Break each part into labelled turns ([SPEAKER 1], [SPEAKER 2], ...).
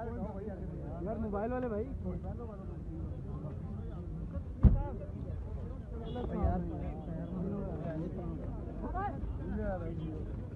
[SPEAKER 1] यार मोबाइल वाले भाई।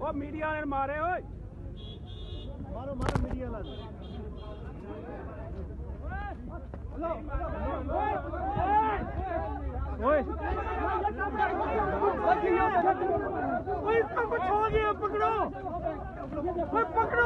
[SPEAKER 2] ओ मीडिया ने मारे ओए।
[SPEAKER 1] मारो मारो मीडिया वाले।
[SPEAKER 2] हेलो ओए। ओए इसको कुछ हो पकड़ो। ओए पकड़ो।